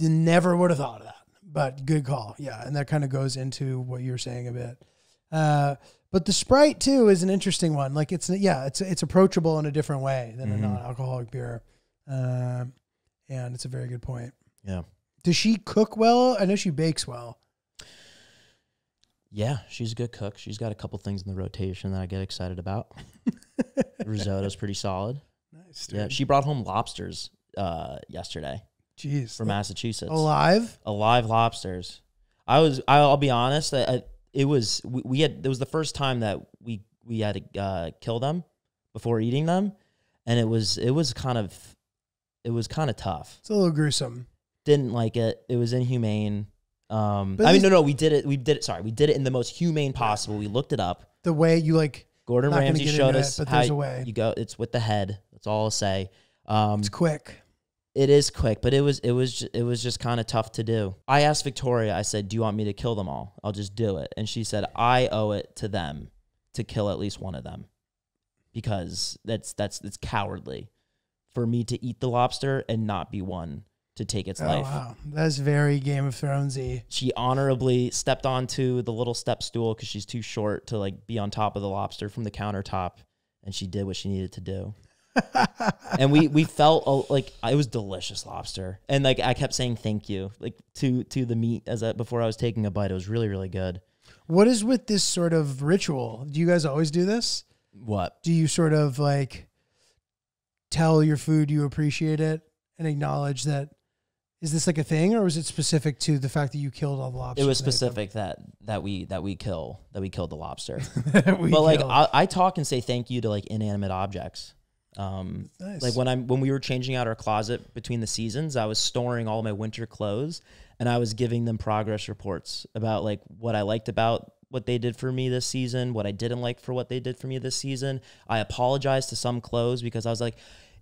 never would have thought of that. But good call, yeah. And that kind of goes into what you were saying a bit. Uh, but the Sprite too is an interesting one. Like, it's yeah, it's it's approachable in a different way than Mhm. a non-alcoholic beer, um, and it's a very good point. Yeah. Does she cook well? I know she bakes well. Yeah, she's a good cook. She's got a couple things in the rotation that I get excited about. Risotto's pretty solid. Nice. Yeah, she brought home lobsters uh, yesterday Jeez. from Massachusetts. Alive? alive lobsters. I was. I'll be honest. I, I, it was. We, we had. It was the first time that we we had to uh, kill them before eating them, and it was. It was kind of. It was kind of tough. It's a little gruesome. Didn't like it. It was inhumane. Um, But I mean, no, no. We did it. We did it. Sorry, we did it in the most humane possible. We looked it up. The way you like, Gordon Ramsay showed it, us but how there's a way. you go. It's with the head. That's all I'll say. Um, it's quick. It is quick, but it was it was it was just kind of tough to do. I asked Victoria. I said, "Do you want me to kill them all? I'll just do it." And she said, "I owe it to them to kill at least one of them because that's that's it's cowardly for me to eat the lobster and not be one to take its Oh life." wow, that's very Game of Thronesy. She honorably stepped onto the little step stool because she's too short to like be on top of the lobster from the countertop, and she did what she needed to do. And we we felt uh, like it was delicious lobster, and like I kept saying thank you like to to the meat as I, before I was taking a bite. It was really really good. What is with this sort of ritual? Do you guys always do this? What? Do you sort of like tell your food you appreciate it and acknowledge that? Is this like a thing, or was it specific to the fact that you killed all the lobsters? It was and ate them? specific that that we that we kill that we killed the lobster. But like. I, I talk and say thank you to like inanimate objects. Um, Nice. Like when I'm when we were changing out our closet between the seasons, I was storing all my winter clothes and I was giving them progress reports about like what I liked about what they did for me this season, what I didn't like for what they did for me this season. I apologized to some clothes because I was like,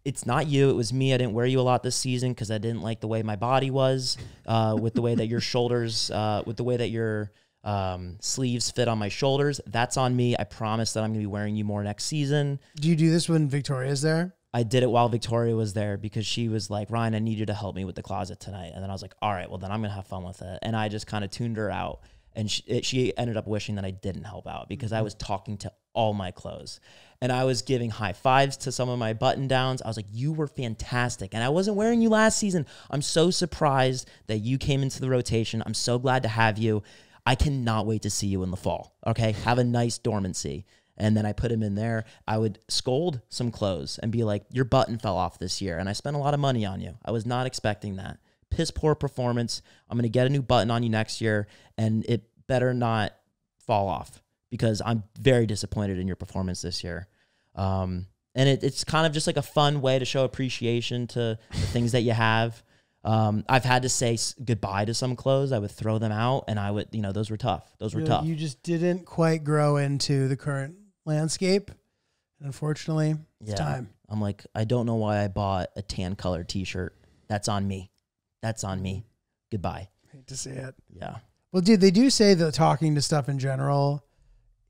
it's not you, it was me. I didn't wear you a lot this season because I didn't like the way my body was, uh, with the way that your shoulders, uh, with the way that your um, sleeves fit on my shoulders. That's on me. I promise that I'm gonna be wearing you more next season. Do you do this when Victoria's there? I did it while Victoria was there because she was like, Ryan, I need you to help me with the closet tonight. And then I was like, all right, well, then I'm going to have fun with it. And I just kind of tuned her out. And she, it, she ended up wishing that I didn't help out because I was talking to all my clothes. And I was giving high fives to some of my button downs. I was like, you were fantastic. And I wasn't wearing you last season. I'm so surprised that you came into the rotation. I'm so glad to have you. I cannot wait to see you in the fall. Okay. Have a nice dormancy and then I put him in there, I would scold some clothes and be like, Your button fell off this year, and I spent a lot of money on you. I was not expecting that. Piss poor performance. I'm going to get a new button on you next year, and it better not fall off because I'm very disappointed in your performance this year. Um, and it, it's kind of just like a fun way to show appreciation to the things that you have. Um, I've had to say goodbye to some clothes. I would throw them out, and I would, you know, those were tough. Those were You- tough. You just didn't quite grow into the current landscape. Unfortunately, it's Yeah. time. I'm like, I don't know why I bought a tan colored T-shirt. That's on me. That's on me. Goodbye. Hate to see it. Yeah. Well, dude, they do say that talking to stuff in general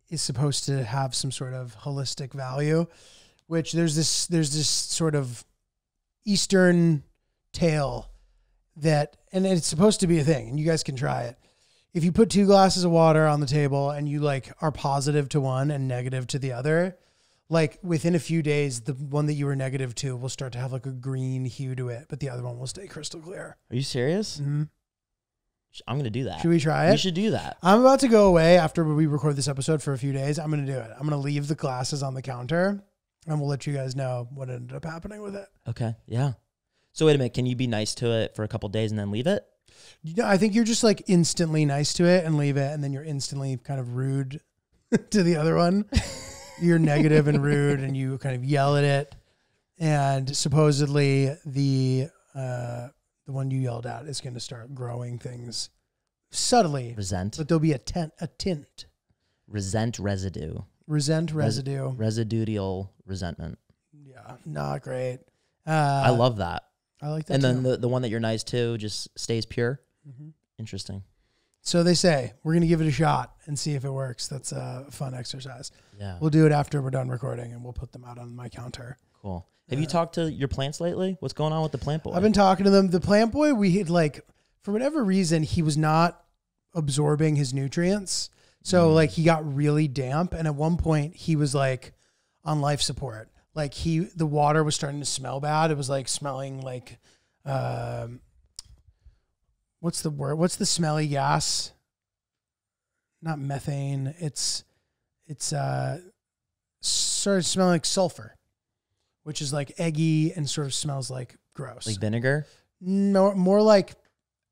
is supposed to have some sort of holistic value, which there's this there's this sort of Eastern tale that, and it's supposed to be a thing, and you guys can try it. If you put two glasses of water on the table and you like are positive to one and negative to the other, like within a few days, the one that you were negative to will start to have like a green hue to it, but the other one will stay crystal clear. Are you serious? Mhm. I'm gonna do that. Should we try it? We should do that. I'm about to go away after we record this episode for a few days. I'm going to do it. I'm going to leave the glasses on the counter and we'll let you guys know what ended up happening with it. Okay. Yeah. So wait a minute. Can you be nice to it for a couple days and then leave it? You know, I think you're just like instantly nice to it and leave it. And then you're instantly kind of rude to the other one. you're negative and rude and you kind of yell at it. And supposedly the, uh, the one you yelled at is going to start growing things subtly, Resent. but there'll be a tint, a tint, Resent residue. resent Res- residue. Residual resentment. Yeah, not great. Uh, I love that. I like that. And then too. the, the one that you're nice to just stays pure. Mhm. Interesting. so they say we're gonna give it a shot and see if it works. That's a fun exercise. Yeah. We'll do it after we're done recording, and we'll put them out on my counter. Cool. Have you talked to your plants lately? What's going on with the plant boy? I've been talking to them. The plant boy, we had like for whatever reason he was not absorbing his nutrients, so like he got really damp, and at one point he was like on life support. Like he, the water was starting to smell bad. It was like smelling like, um, what's the word? What's the smelly gas? Not methane. It's, it's uh, started smelling like sulfur, which is like eggy and sort of smells like gross. like vinegar. no, more like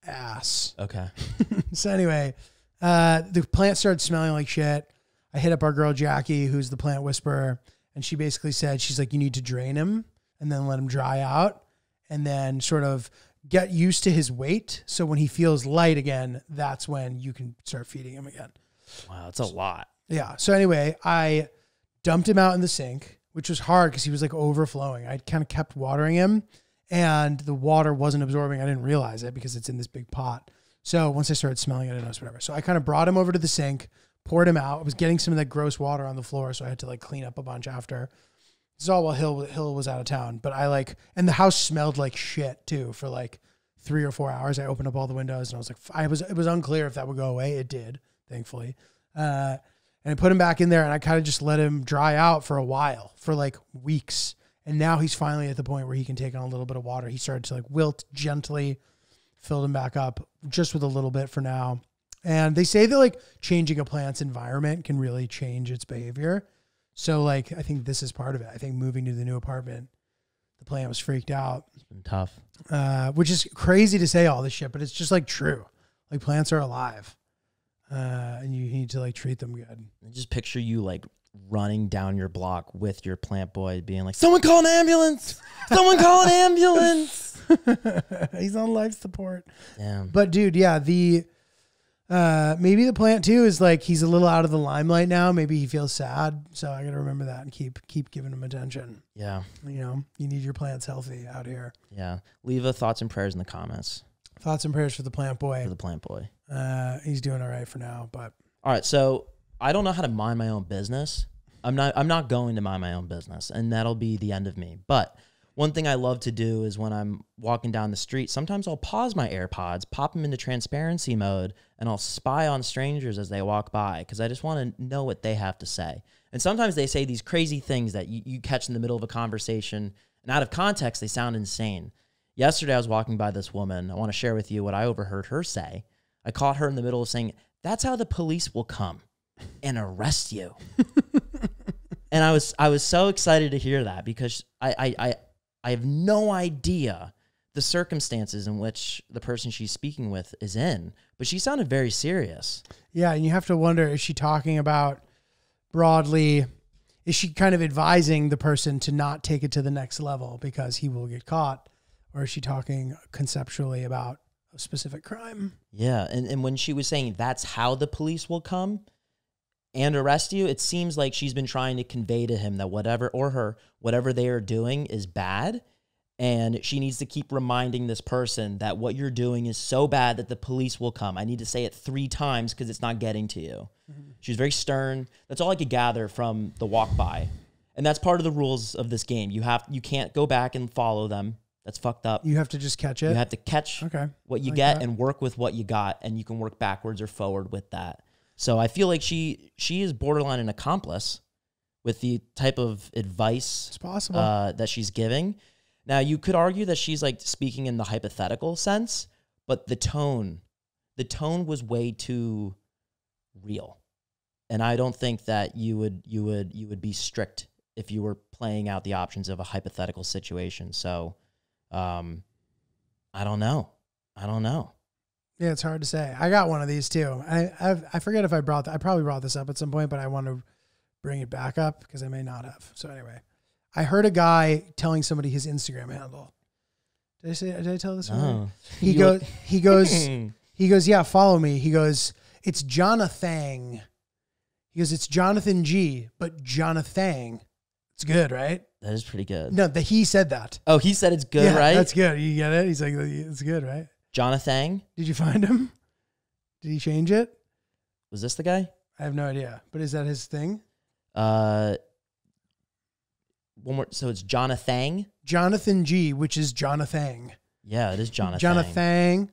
ass. Okay. so anyway, uh, the plant started smelling like shit. I hit up our girl Jackie, who's the plant whisperer, and she basically said she's like, you need to drain him and then let him dry out, and then sort of get used to his weight. So when he feels light again, that's when you can start feeding him again. Wow, that's a lot. Yeah. So anyway, I dumped him out in the sink, which was hard because he was like overflowing. I kind of kept watering him and the water wasn't absorbing. I didn't realize it because it's in this big pot. So once I started smelling it, I noticed whatever. So I kind of brought him over to the sink, poured him out. I was getting some of that gross water on the floor, so I had to like clean up a bunch after. This is all while Hill Hill was out of town. But I like, and the house smelled like shit too for like three or four hours. I opened up all the windows and I was like, I was it was unclear if that would go away. It did, thankfully. Uh, and I put him back in there and I kind of just let him dry out for a while, for like weeks. And now he's finally at the point where he can take on a little bit of water. He started to like wilt gently, filled him back up just with a little bit for now. And they say that like changing a plant's environment can really change its behavior. So like I think this is part of it. I think moving to the new apartment, the plant was freaked out, It's been tough. uh, which is crazy to say all this shit, but it's just like true. Like plants are alive, uh, and you need to like treat them good. I just picture you like running down your block with your plant boy being like, Someone call an ambulance! Someone call an ambulance! He's on life support. Damn. But dude, yeah, the Uh, maybe the plant too is like he's a little out of the limelight now. Maybe he feels sad, so I got to remember that and keep keep giving him attention. Yeah. You know, you need your plants healthy out here. Yeah. Leave a thoughts and prayers in the comments Thoughts and prayers for the plant boy. for the plant boy. Uh, he's doing all right for now, but All right, so I don't know how to mind my own business. I'm not I'm not going to mind my own business, and that'll be the end of me. But one thing I love to do is when I'm walking down the street, sometimes I'll pause my AirPods, pop them into transparency mode, and I'll spy on strangers as they walk by because I just want to know what they have to say. And sometimes they say these crazy things that you, you catch in the middle of a conversation, and out of context, they sound insane. Yesterday, I was walking by this woman. I want to share with you what I overheard her say. I caught her in the middle of saying, That's how the police will come and arrest you. and I was I was so excited to hear that because I, I I I have no idea the circumstances in which the person she's speaking with is in, but she sounded very serious. yeah, and you have to wonder: is she talking about broadly? Is she kind of advising the person to not take it to the next level because he will get caught, or is she talking conceptually about a specific crime? Yeah, and, and when she was saying that's how the police will come and arrest you, it seems like she's been trying to convey to him that whatever or her whatever they are doing is bad and she needs to keep reminding this person that what you're doing is so bad that the police will come. I need to say it 3 times cuz it's not getting to you. Mm-hmm. She's very stern. That's all I could gather from the walk by. And that's part of the rules of this game. You have you can't go back and follow them. That's fucked up. You have to just catch it. You have to catch Okay. what you Like get that. and work with what you got, and you can work backwards or forward with that. So I feel like she she is borderline an accomplice with the type of advice it's possible. uh, that she's giving. Now you could argue that she's like speaking in the hypothetical sense, but the tone, the tone was way too real, and I don't think that you would you would you would be strict if you were playing out the options of a hypothetical situation. So, um, I don't know. I don't know. Yeah, it's hard to say. I got one of these too. I I've, I forget if I brought I probably brought this up at some point, but I want to bring it back up because I may not have. So anyway, I heard a guy telling somebody his Instagram handle. Did I say? Did I tell this? Oh. He goes. He goes. he goes. Yeah, follow me. He goes. It's Jonathan. He goes. It's Jonathan G, but Jonathan. It's good, right? That is pretty good. No, the he said that. Oh, he said it's good, yeah, right? That's good. You get it? He's like, it's good, right? Jonathan. Did you find him? Did he change it? Was this the guy? I have no idea. But is that his thing? Uh, one more. So it's Jonathan. Jonathan G, which is Jonathan. Yeah, it is Jonathan. Jonathan.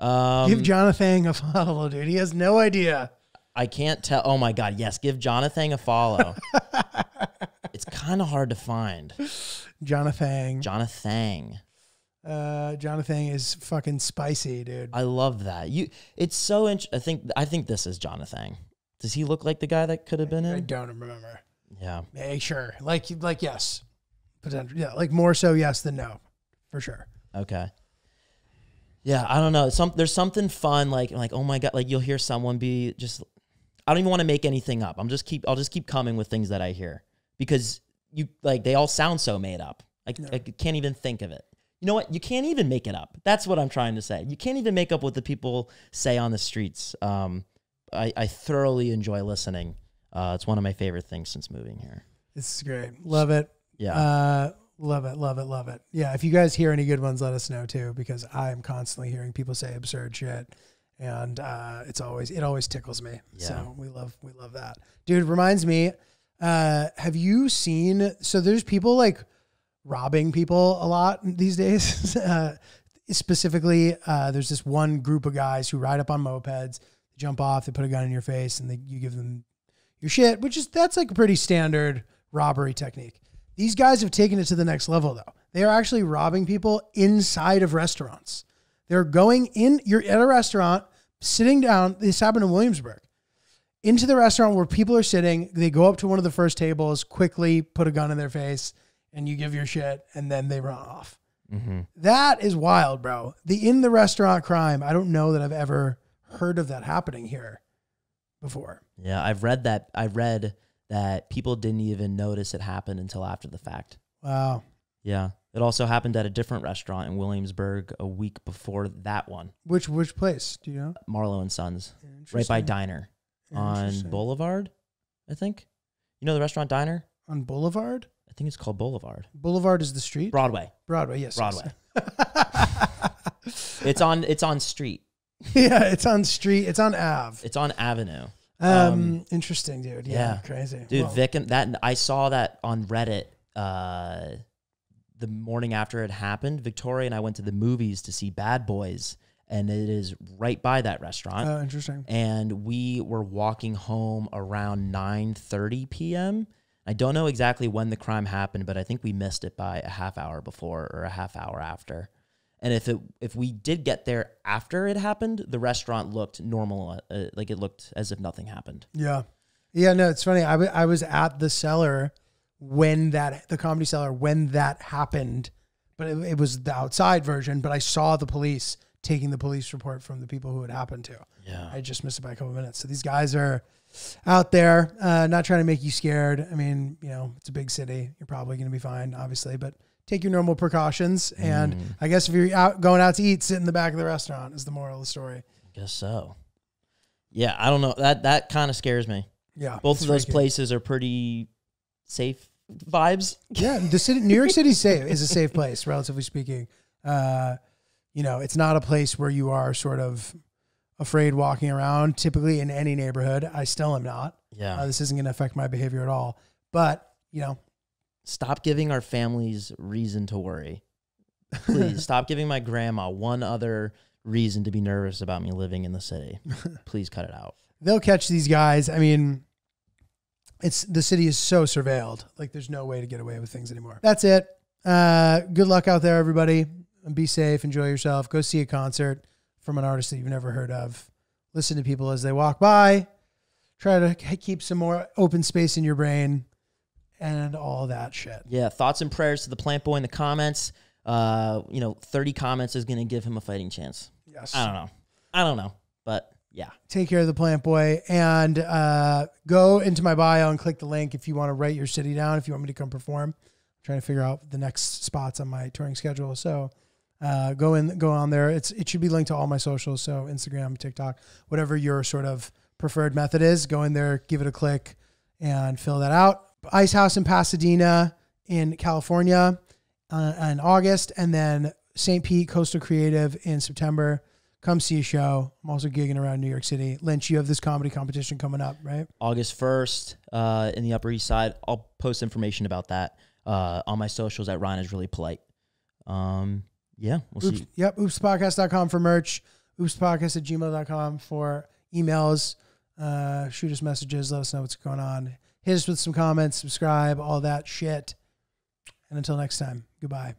Um, Give Jonathan a follow, dude. He has no idea. I can't tell. Oh my God. Yes. Give Jonathan a follow. it's kind of hard to find. Jonathan. Jonathan. Uh, Jonathan is fucking spicy, dude. I love that. You. It's so. Int- I think. I think this is Jonathan. Does he look like the guy that could have been I in? don't remember. Yeah. Hey, sure. Like, like yes, potential. Yeah, like more so yes than no, for sure. Okay. Yeah, I don't know. Some there's something fun like like oh my god, like you'll hear someone be just I don't even want to make anything up. I'm just keep I'll just keep coming with things that I hear because you like they all sound so made up. Like I can't even think of it. You know what? You can't even make it up. That's what I'm trying to say. You can't even make up what the people say on the streets. Um, I, I thoroughly enjoy listening. Uh, it's one of my favorite things since moving here. This is great. Love it. Yeah. Uh, love it. Love it. Love it. Yeah. If you guys hear any good ones, let us know too, because I'm constantly hearing people say absurd shit. And uh, it's always it always tickles me. Yeah. So we love we love that. Dude, reminds me, uh, have you seen so there's people like robbing people a lot these days. uh, specifically, uh, there's this one group of guys who ride up on mopeds, jump off, they put a gun in your face, and they, you give them your shit, which is that's like a pretty standard robbery technique. These guys have taken it to the next level though. They are actually robbing people inside of restaurants. They're going in, you're at a restaurant, sitting down. This happened in Williamsburg. Into the restaurant where people are sitting, they go up to one of the first tables, quickly put a gun in their face, and you give your shit, and then they run off. mm-hmm. That is wild, bro. The in the restaurant crime, I don't know that I've ever heard of that happening here before. Yeah, I've read that. I read that people didn't even notice it happened until after the fact. Wow. Yeah. It also happened at a different restaurant in Williamsburg a week before that one, Which which place? Do you know? Marlow and Sons, right by Diner on Boulevard, I think. You know the restaurant Diner? on Boulevard. I think it's called Boulevard. Boulevard is the street. Broadway. Broadway, yes. yes. Broadway. It's on it's on street. yeah, it's on street. It's on Ave. It's on Avenue. Um, um, interesting, dude. Yeah, yeah. crazy, Dude, Vic and that I saw that on Reddit uh the morning after it happened. Victoria and I went to the movies to see Bad Boys and it is right by that restaurant. Oh, interesting. and we were walking home around 9:30 p.m. I don't know exactly when the crime happened, but I think we missed it by a half hour before or a half hour after. And if it if we did get there after it happened, the restaurant looked normal, uh, like it looked as if nothing happened. Yeah, yeah. No, it's funny. I, w- I was at the cellar when that the comedy cellar when that happened, but it, it was the outside version. But I saw the police taking the police report from the people who it happened to. Yeah. I just missed it by a couple of minutes. So these guys are out there, uh, not trying to make you scared. I mean, you know, it's a big city. You're probably going to be fine, obviously, but take your normal precautions. And Mm. I guess if you're out going out to eat, sit in the back of the restaurant is the moral of the story. I guess so. Yeah, I don't know. That that kind of scares me. Yeah, Both of those freaky. places are pretty safe vibes. Yeah, the city, New York City, safe is a safe place, relatively speaking. Uh, you know, it's not a place where you are sort of afraid walking around. Typically, in any neighborhood, I still am not. Yeah. Uh, this isn't going to affect my behavior at all. But you know, stop giving our families reason to worry. Please stop giving my grandma one other reason to be nervous about me living in the city. Please cut it out. they'll catch these guys. I mean, it's the city is so surveilled. Like, there's no way to get away with things anymore. That's it. Uh, good luck out there, everybody. Be safe. Enjoy yourself. Go see a concert from an artist that you've never heard of. Listen to people as they walk by. Try to keep some more open space in your brain and all that shit. Yeah, thoughts and prayers to the plant boy in the comments. Uh, you know, 30 comments is going to give him a fighting chance. Yes. I don't know. I don't know, but yeah. take care of the plant boy and uh, go into my bio and click the link if you want to write your city down if you want me to come perform I'm trying to figure out the next spots on my touring schedule so uh, go in go on there it's it should be linked to all my socials so instagram tiktok whatever your sort of preferred method is go in there give it a click and fill that out ice house in pasadena in california uh, in august and then st pete coastal creative in september come see a show. I'm also gigging around New York City. Lynch, you have this comedy competition coming up, right? August 1st uh, in the Upper East Side. I'll post information about that uh, on my socials at Ryan is really polite. Um, yeah, we'll Oops, see. yep, oopspodcast.com for merch, oopspodcast at gmail.com for emails. Uh, shoot us messages, let us know what's going on. Hit us with some comments, subscribe, all that shit. And until next time, goodbye.